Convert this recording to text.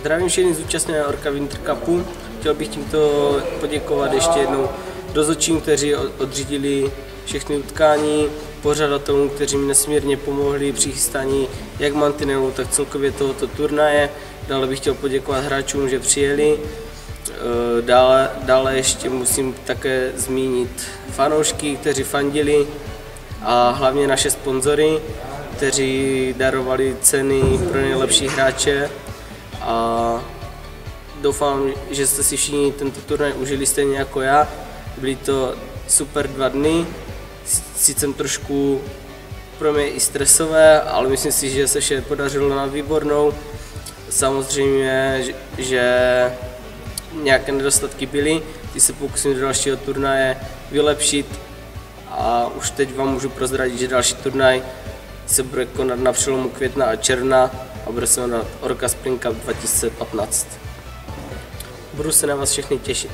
Zdravím všechny zúčastněné Orca Winter Cupu. Chtěl bych tímto poděkovat ještě jednou dozorčím, kteří odřídili všechny utkání, pořadatelům, kteří mi nesmírně pomohli při chystání jak mantinelu, tak celkově tohoto turnaje. Dále bych chtěl poděkovat hráčům, že přijeli. E, dále, dále ještě musím také zmínit fanoušky, kteří fandili a hlavně naše sponzory, kteří darovali ceny pro nejlepší hráče a doufám, že jste si všichni tento turnaj užili stejně jako já. Byly to super dva dny, sice trošku pro mě i stresové, ale myslím si, že se vše podařilo na výbornou. Samozřejmě, že nějaké nedostatky byly, ty se pokusím do dalšího turnaje vylepšit a už teď vám můžu prozradit, že další turnaj se bude konat na přelomu května a června a bude se jmenovat Orca Spring Cup 2015. Budu se na vás všechny těšit.